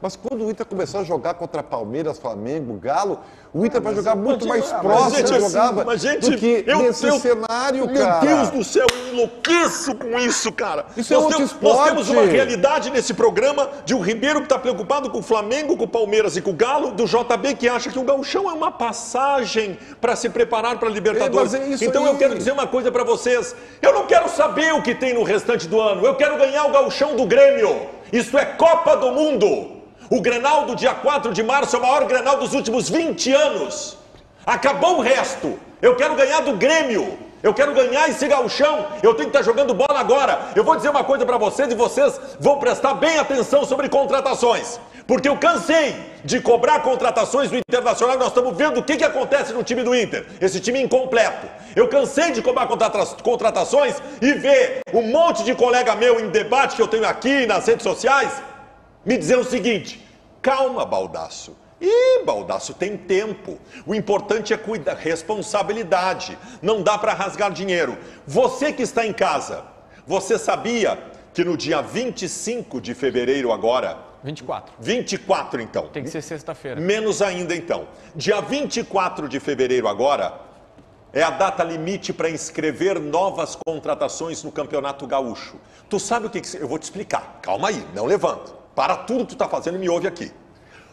Mas quando o Inter começar a jogar contra Palmeiras, Flamengo, Galo, o Inter vai jogar muito mais mas, próximo gente, assim, jogava mas, gente, do que eu- nesse eu- cenário, Meu cara. Deus do céu, eu enlouqueço com isso, cara. Isso é nós, outro temos, nós temos uma realidade nesse programa de um Ribeiro que está preocupado com o Flamengo, com o Palmeiras e com o Galo, do JB que acha que o gauchão é uma passagem para se preparar para a Libertadores. É, é então aí. eu quero dizer uma coisa para vocês. Eu não quero saber o que tem no restante do ano. Eu quero ganhar o gauchão do Grêmio. Isso é Copa do Mundo. O Grenal do dia 4 de março é o maior Grenal dos últimos 20 anos. Acabou o resto. Eu quero ganhar do Grêmio. Eu quero ganhar esse gauchão. Eu tenho que estar jogando bola agora. Eu vou dizer uma coisa para vocês e vocês vão prestar bem atenção sobre contratações. Porque eu cansei de cobrar contratações do Internacional. Nós estamos vendo o que, que acontece no time do Inter. Esse time incompleto. Eu cansei de cobrar contrata- contratações e ver um monte de colega meu em debate que eu tenho aqui nas redes sociais me dizer o seguinte: calma, Baldaço. Ih, Baldaço, tem tempo. O importante é cuidar, responsabilidade. Não dá para rasgar dinheiro. Você que está em casa, você sabia que no dia 25 de fevereiro agora, 24. 24 então, Tem que ser sexta-feira. menos ainda então, dia 24 de fevereiro agora, é a data limite para inscrever novas contratações no Campeonato Gaúcho. Tu sabe o que, que eu vou te explicar? Calma aí, não levanta. Para tudo que tu está fazendo e me ouve aqui.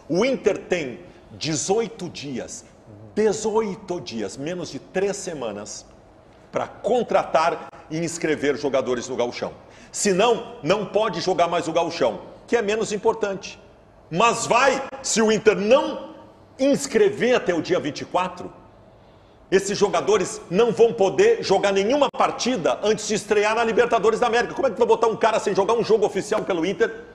O Inter tem 18 dias, 18 dias, menos de três semanas, para contratar e inscrever jogadores no gauchão. Senão, não pode jogar mais o gauchão, que é menos importante. Mas vai, se o Inter não inscrever até o dia 24, esses jogadores não vão poder jogar nenhuma partida antes de estrear na Libertadores da América. Como é que tu vai botar um cara sem jogar um jogo oficial pelo Inter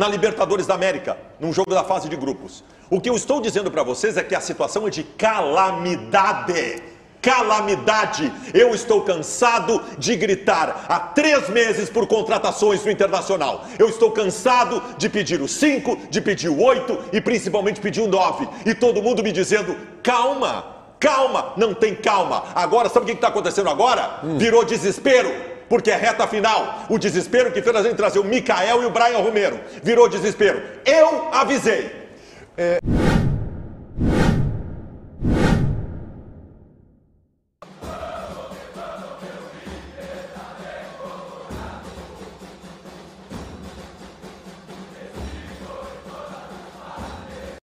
na Libertadores da América, num jogo da fase de grupos? O que eu estou dizendo para vocês é que a situação é de calamidade. Calamidade! Eu estou cansado de gritar há três meses por contratações do Internacional. Eu estou cansado de pedir o cinco, de pedir o oito e principalmente pedir o nove. E todo mundo me dizendo: calma, calma, não tem calma. Agora, sabe o que está acontecendo agora? Virou desespero porque é reta final. O desespero que fez a gente trazer o Mikael e o Brian Romero virou desespero. Eu avisei. É...